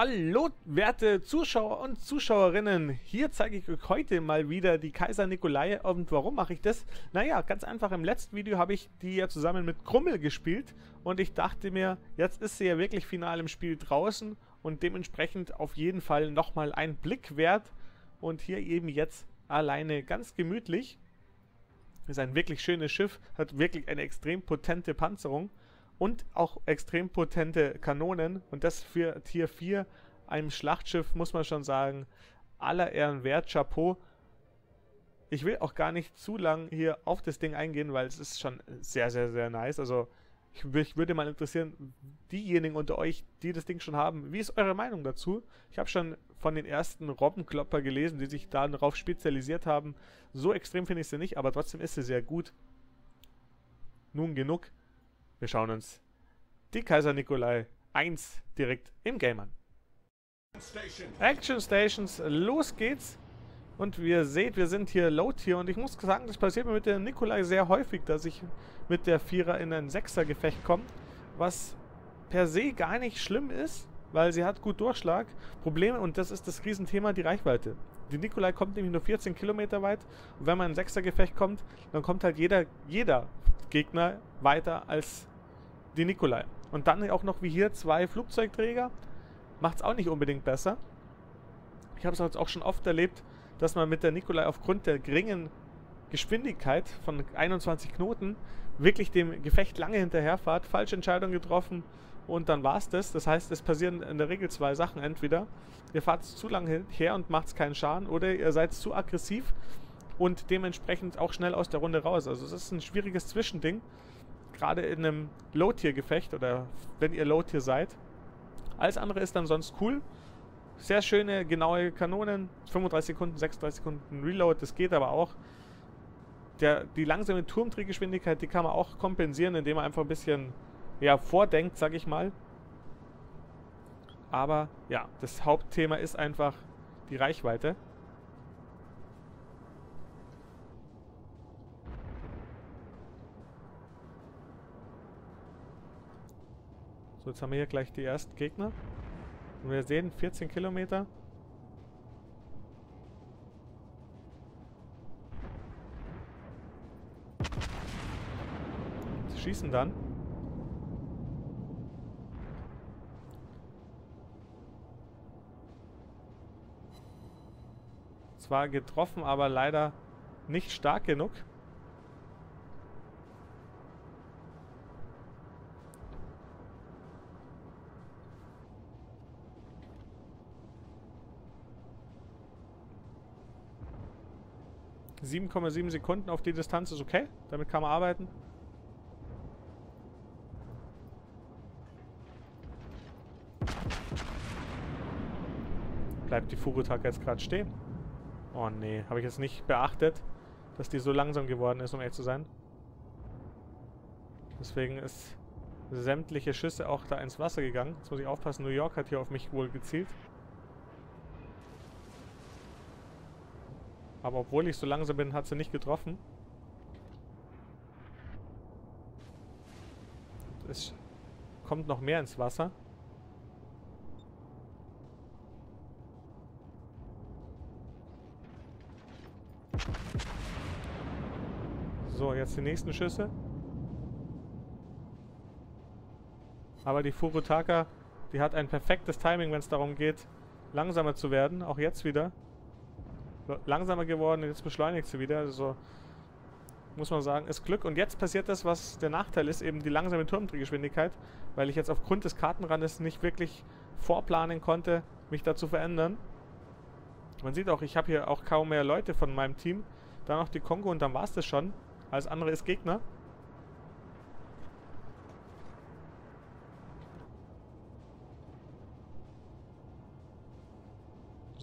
Hallo, werte Zuschauer und Zuschauerinnen. Hier zeige ich euch heute mal wieder die Kaiser Nikolai. Und warum mache ich das? Naja, ganz einfach. Im letzten Video habe ich die ja zusammen mit Krummel gespielt. Und ich dachte mir, jetzt ist sie ja wirklich final im Spiel draußen. Und dementsprechend auf jeden Fall nochmal ein Blick wert. Und hier eben jetzt alleine ganz gemütlich. Ist ein wirklich schönes Schiff. Hat wirklich eine extrem potente Panzerung und auch extrem potente Kanonen. Und das für Tier 4, einem Schlachtschiff, muss man schon sagen, aller Ehren wert, Chapeau. Ich will auch gar nicht zu lang hier auf das Ding eingehen, weil es ist schon sehr, sehr, sehr nice. Also ich, mich würde mal interessieren, diejenigen unter euch, die das Ding schon haben, wie ist eure Meinung dazu? Ich habe schon von den ersten Robbenklopper gelesen, die sich darauf spezialisiert haben. So extrem finde ich sie nicht, aber trotzdem ist sie sehr gut. Nun genug. Wir schauen uns die Kaiser Nikolai 1 direkt im Game an. Action Stations, los geht's. Und wie ihr seht, wir sind hier Low Tier und ich muss sagen, das passiert mir mit der Nikolai sehr häufig, dass ich mit der Vierer in ein Sechser-Gefecht komme, was per se gar nicht schlimm ist, weil sie hat gut Durchschlag. Probleme, und das ist das Riesenthema, die Reichweite. Die Nikolai kommt nämlich nur 14 Kilometer weit und wenn man in ein Sechser-Gefecht kommt, dann kommt halt jeder, jeder Gegner weiter als die Nikolai. Und dann auch noch wie hier zwei Flugzeugträger. Macht es auch nicht unbedingt besser. Ich habe es jetzt auch schon oft erlebt, dass man mit der Nikolai aufgrund der geringen Geschwindigkeit von 21 Knoten wirklich dem Gefecht lange hinterherfahrt, falsche Entscheidung getroffen und dann war es das. Das heißt, es passieren in der Regel zwei Sachen. Entweder ihr fahrt zu lange her und macht keinen Schaden oder ihr seid zu aggressiv und dementsprechend auch schnell aus der Runde raus. Also es ist ein schwieriges Zwischending, gerade in einem Low-Tier-Gefecht oder wenn ihr Low-Tier seid. Alles andere ist dann sonst cool. Sehr schöne, genaue Kanonen, 35 Sekunden, 36 Sekunden Reload, das geht aber auch. Der, die langsame Turmdrehgeschwindigkeit, die kann man auch kompensieren, indem man einfach ein bisschen ja, vordenkt, sag ich mal. Aber ja, das Hauptthema ist einfach die Reichweite. So, jetzt haben wir hier gleich die ersten Gegner. Und wir sehen 14 Kilometer. Sie schießen dann. Zwar getroffen, aber leider nicht stark genug. Sieben Komma sieben Sekunden auf die Distanz ist okay. Damit kann man arbeiten. Bleibt die Furutaka jetzt gerade stehen? Oh nee, habe ich jetzt nicht beachtet, dass die so langsam geworden ist, um ehrlich zu sein. Deswegen ist sämtliche Schüsse auch da ins Wasser gegangen. Jetzt muss ich aufpassen, New York hat hier auf mich wohl gezielt. Aber obwohl ich so langsam bin, hat sie nicht getroffen. Es kommt noch mehr ins Wasser. So, jetzt die nächsten Schüsse. Aber die Furutaka, die hat ein perfektes Timing, wenn es darum geht, langsamer zu werden. Auch jetzt wieder. Langsamer geworden, jetzt beschleunigt sie wieder. Also muss man sagen, ist Glück. Und jetzt passiert das, was der Nachteil ist, eben die langsame Turmdrehgeschwindigkeit, weil ich jetzt aufgrund des Kartenrandes nicht wirklich vorplanen konnte, mich da zu verändern. Man sieht auch, ich habe hier auch kaum mehr Leute von meinem Team. Dann noch die Kongo und dann war es das schon. Alles andere ist Gegner.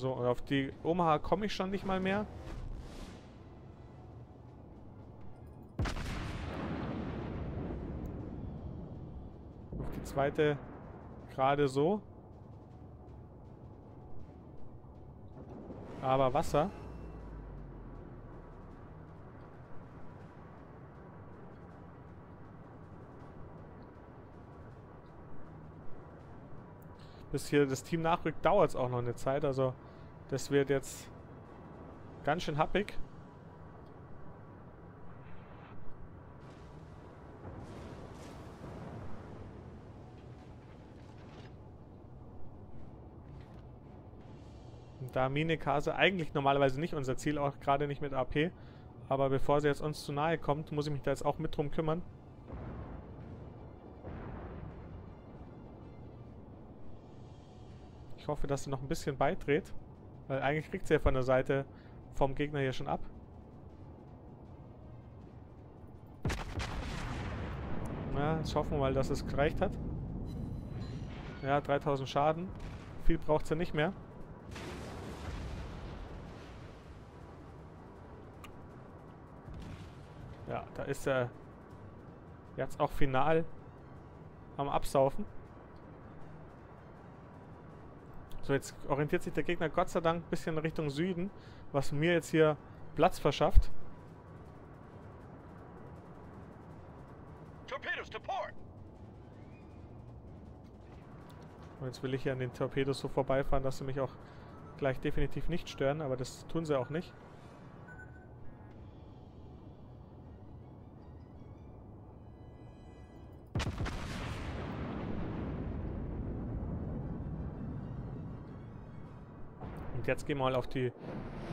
So, und auf die Omaha komme ich schon nicht mal mehr. Auf die zweite gerade so. Aber Wasser. bis hier das Team nachrückt, dauert es auch noch eine Zeit. Also das wird jetzt ganz schön happig. da Minekase eigentlich normalerweise nicht unser Ziel, auch gerade nicht mit AP. Aber bevor sie jetzt uns zu nahe kommt, muss ich mich da jetzt auch mit drum kümmern. Ich hoffe, dass sie noch ein bisschen beidreht. Weil eigentlich kriegt sie ja von der Seite vom Gegner hier schon ab. Na, jetzt hoffen wir mal, dass es gereicht hat. Ja, 3000 Schaden. Viel braucht sie nicht mehr. Ja, da ist er jetzt auch final am Absaufen. So, jetzt orientiert sich der Gegner Gott sei Dank ein bisschen Richtung Süden, was mir jetzt hier Platz verschafft. Und jetzt will ich hier an den Torpedos so vorbeifahren, dass sie mich auch gleich definitiv nicht stören, aber das tun sie auch nicht. Jetzt gehen wir mal auf die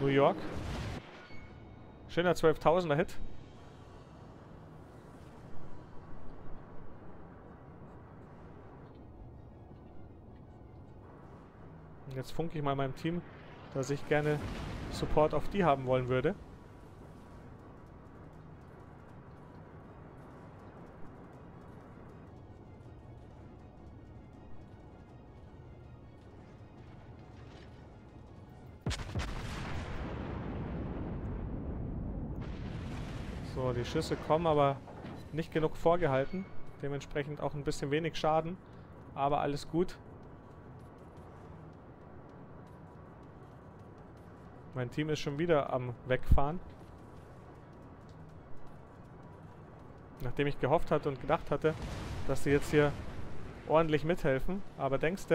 New York. Schöner 12.000er Hit. Jetzt funke ich mal meinem Team, dass ich gerne Support auf die haben wollen würde. So, die Schüsse kommen, aber nicht genug vorgehalten. Dementsprechend auch ein bisschen wenig Schaden. Aber alles gut. Mein Team ist schon wieder am Wegfahren. Nachdem ich gehofft hatte und gedacht hatte, dass sie jetzt hier ordentlich mithelfen. Aber denkst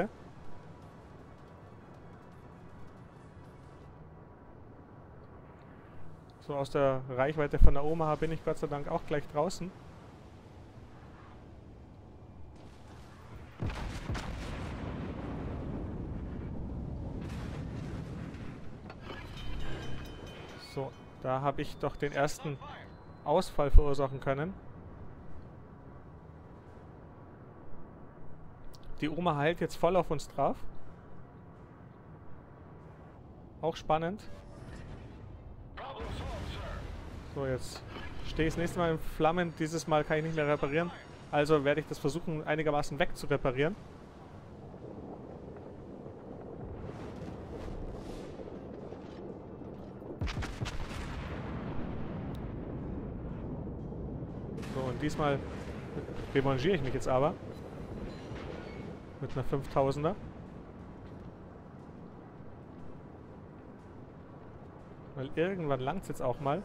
So aus der Reichweite von der Omaha bin ich Gott sei Dank auch gleich draußen. So, da habe ich doch den ersten Ausfall verursachen können. Die Oma heilt jetzt voll auf uns drauf. Auch spannend. So, jetzt stehe ich das nächste Mal in Flammen. Dieses Mal kann ich nicht mehr reparieren. Also werde ich das versuchen, einigermaßen wegzureparieren. So, und diesmal revanchiere ich mich jetzt aber. Mit einer 5000er. Weil irgendwann langt es jetzt auch mal.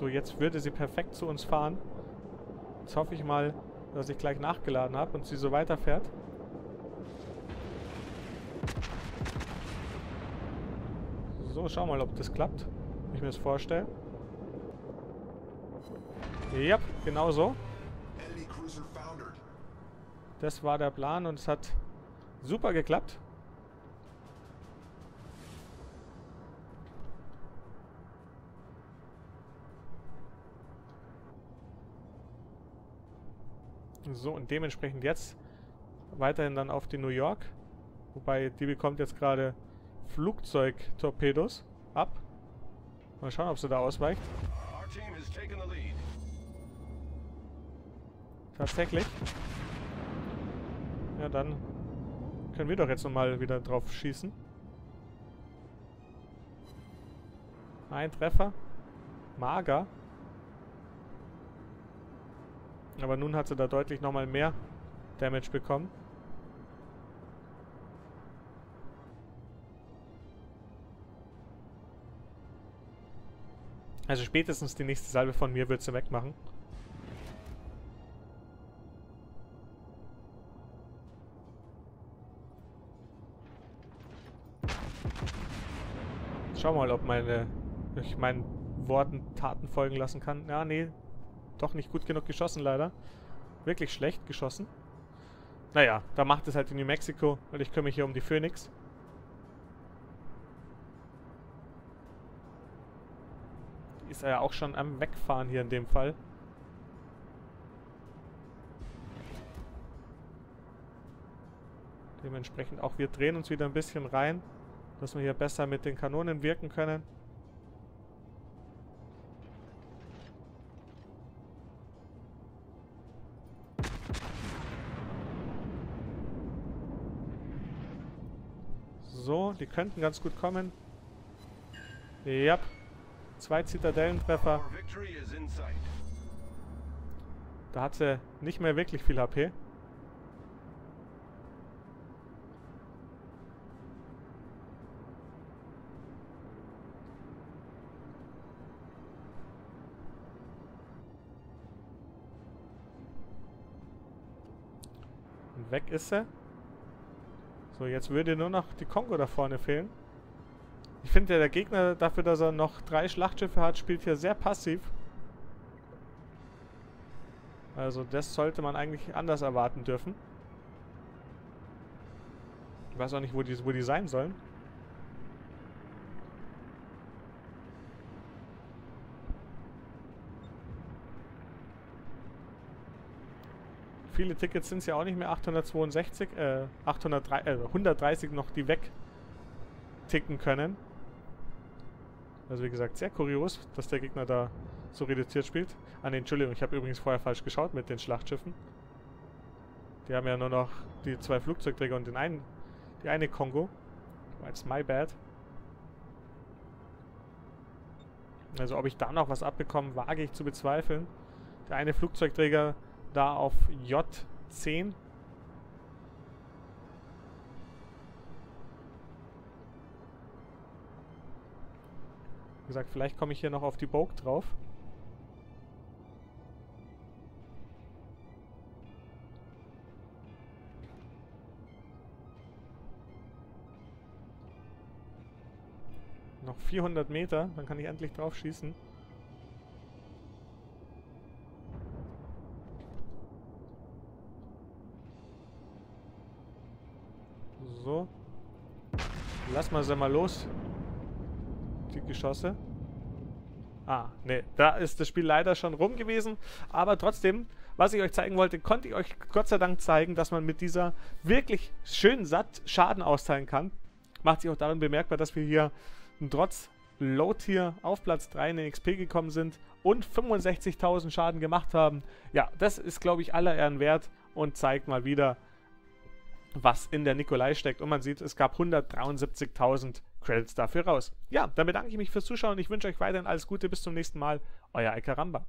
So, jetzt würde sie perfekt zu uns fahren. Jetzt hoffe ich mal, dass ich gleich nachgeladen habe und sie so weiterfährt. So, schau mal, ob das klappt. Wie ich mir das vorstelle. Ja, genau so. Das war der Plan und es hat super geklappt. So, und dementsprechend jetzt weiterhin dann auf die New York. Wobei, die bekommt jetzt gerade Flugzeugtorpedos ab. Mal schauen, ob sie da ausweicht. Tatsächlich. Ja, dann können wir doch jetzt nochmal wieder drauf schießen. Ein Treffer. Mager. Aber nun hat sie da deutlich nochmal mehr Damage bekommen. Also spätestens die nächste Salbe von mir wird sie wegmachen. Schau mal, ob meine ich meinen Worten Taten folgen lassen kann. Ja, nee, doch nicht gut genug geschossen leider. Wirklich schlecht geschossen. Naja, da macht es halt in New Mexico und ich kümmere mich hier um die Phoenix. Die ist ja auch schon am Wegfahren hier in dem Fall. Dementsprechend auch wir drehen uns wieder ein bisschen rein, dass wir hier besser mit den Kanonen wirken können. Die könnten ganz gut kommen. Ja. Zwei Zitadellentreffer. Da hat sie nicht mehr wirklich viel HP. Weg ist sie. So, jetzt würde nur noch die Kongo da vorne fehlen. Ich finde, der Gegner, dafür, dass er noch drei Schlachtschiffe hat, spielt hier sehr passiv. Also das sollte man eigentlich anders erwarten dürfen. Ich weiß auch nicht, wo die, wo die sein sollen. Viele Tickets sind es ja auch nicht mehr 862, äh, 803, äh, 130 noch, die wegticken können. Also wie gesagt, sehr kurios, dass der Gegner da so reduziert spielt. Ah ne, Entschuldigung, ich habe übrigens vorher falsch geschaut mit den Schlachtschiffen. Die haben ja nur noch die zwei Flugzeugträger und den einen, die eine Kongo. It's my bad. Also ob ich da noch was abbekomme, wage ich zu bezweifeln. Der eine Flugzeugträger da auf J10. Wie gesagt, vielleicht komme ich hier noch auf die Bogue drauf. Noch 400 Meter, dann kann ich endlich drauf schießen. Lass mal sie mal los. Die Geschosse. Ah, ne, da ist das Spiel leider schon rum gewesen. Aber trotzdem, was ich euch zeigen wollte, konnte ich euch Gott sei Dank zeigen, dass man mit dieser wirklich schön satt Schaden austeilen kann. Macht sich auch darin bemerkbar, dass wir hier trotz Low-Tier auf Platz 3 in den XP gekommen sind und 65.000 Schaden gemacht haben. Ja, das ist, glaube ich, aller Ehren wert und zeigt mal wieder, was in der Nikolai steckt. Und man sieht, es gab 173.000 Credits dafür raus. Ja, dann bedanke ich mich fürs Zuschauen. Ich wünsche euch weiterhin alles Gute. Bis zum nächsten Mal. Euer Alcaramba.